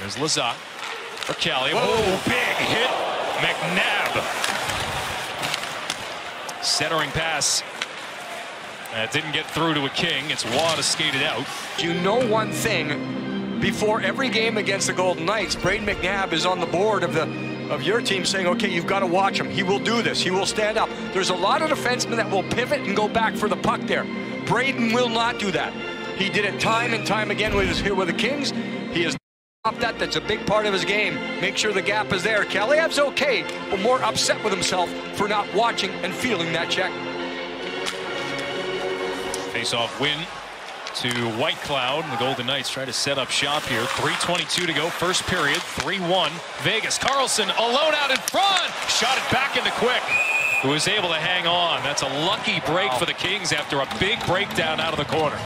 There's Lizotte for Kelly. Oh, big hit. McNabb. Centering pass. That didn't get through to a King. It's Waugh to skate it out. You know one thing, before every game against the Golden Knights, Brayden McNabb is on the board of the of your team saying, okay, you've got to watch him. He will do this. He will stand up. There's a lot of defensemen that will pivot and go back for the puck there. Brayden will not do that. He did it time and time again when he was here with the Kings. He up that. That's a big part of his game. Make sure the gap is there. Kaliyev's okay, but more upset with himself for not watching and feeling that check. Face-off win to Whitecloud. The Golden Knights try to set up shop here. 3.22 to go, first period, 3-1. Vegas, Karlsson alone out in front. Shot it back into Quick, who was able to hang on. That's a lucky break for the Kings after a big breakdown out of the corner.